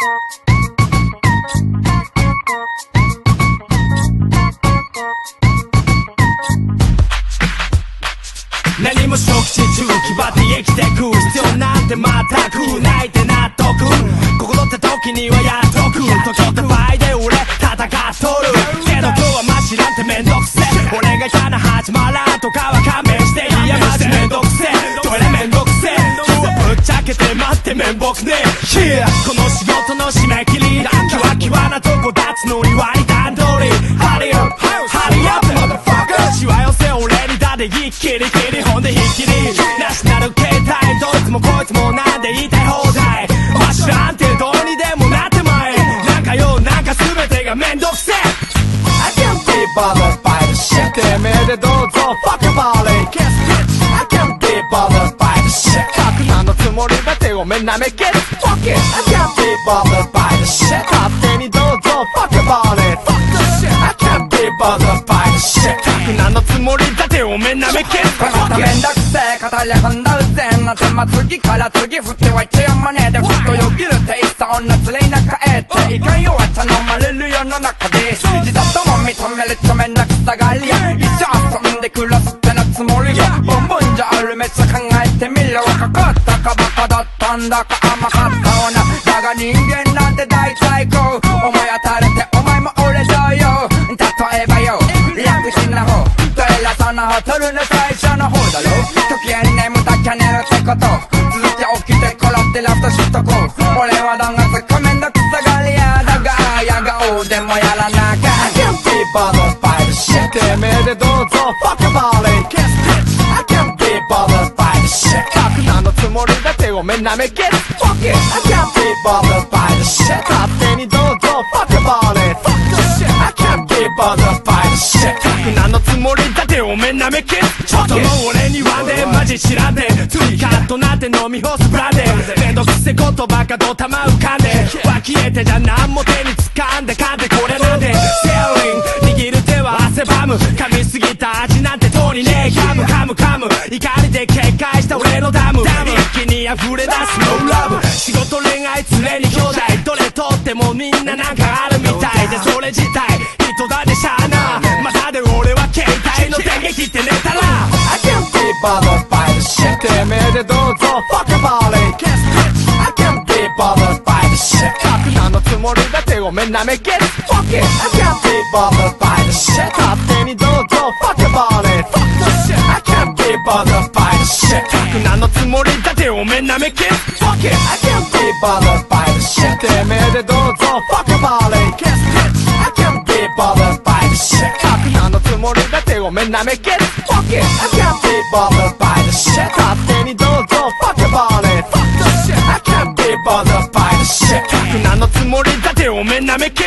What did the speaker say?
何も食事中気張って生きてく必要なんて全くないって納得。心って時にはやっとく時って場合で俺戦っとる。けど今日はマシなんてめんどくせ俺が嫌な始まらんとかは勘弁していやマジめんどくせえ。トイレめんどくせえ。今日はぶっちゃけて待ってめんぼくねえ。Yeah この仕事の締め切りだキワキワなとこ立つのに割り段取りハリアップハリアップマダファーカーしわ寄せ俺にだで一気に切りほんで一気になしなる携帯どいつもこいつもなんで言いたい放題わしらんてどうにでもなってまえなんかよなんか全てがめんどくせえ I can't be bothered by the shit てめえでどうぞ Fuck about it Guess bitch I can't be bothered by the shit 格何のつもりだごめんなめけ Fuck it. I can't be bothered by the shit. 勝手にどうぞ。Fuck about it. Fuck the shit. I can't be bothered by the shit. 格何のつもりだっておめんなめけこのためんどくせえ語り踏んだうぜ。んな手間次から次振っては一山ねで。ふっとよぎるテイスト女連れに仲えて。いかんよはまれる世の中で。自殺も認めるちょめんなくさがりや。一生遊んで暮らすってなつもりがボンボンじゃあるめっちゃ考えてみろ。若かったかバカんだか甘かったよなだ。が人間なんて大最高お前当たれてお前も俺同様例えばよ。楽ちんな方。と偉そうな方取るの最初の方だろ。時計に眠ったキャネルってこと。続き起きて転ってラストしとこう。俺は弾圧仮面のくさがりやだがやがおうでもやらなきゃ。I can't be bothered by the shit てめえでどうぞ。Fuck about もりだってごめんなめけ Fuck it. I can't be bothered by the shit. 勝手にどうぞ。Fuck about it. Fuck the shit. I can't be bothered by the shit. のつもりだっておめんなめけちょっともう俺にはねマジ知らねえ。釣りカットなんて飲み干すブランデーめんどくせ言葉がドタマ浮かんで脇えてじゃ何も手に掴んで。噛んでこれなんで。セーリング握る手は汗ばむ。噛みすぎた味なんてとにねえ。噛む噛む噛む怒りで決壊溢れ出すノーラブ仕事恋愛常に兄弟どれとってもみんななんかあるみたいでそれ自体人だでしゃあなまだで俺は携帯の電撃って寝たら I can't be bothered by the shit てめえでどうぞ Fuck about it I can't be bothered by the shit 格何のつもりだってごめんなめけ Fuck it I can't be bothered by the shit 勝手にどうぞだっておめんなめけ Fuck it I can't be bothered by the shit てめえでどうぞ Fuck about it Guess bitch I can't be bothered by the shit 格何のつもりだってごめんなめけ Fuck it I can't be bothered by the shit 勝手にどうぞ Fuck about it Fuck the shit I can't be bothered by the shit 格何のつもりだっておめんなめけ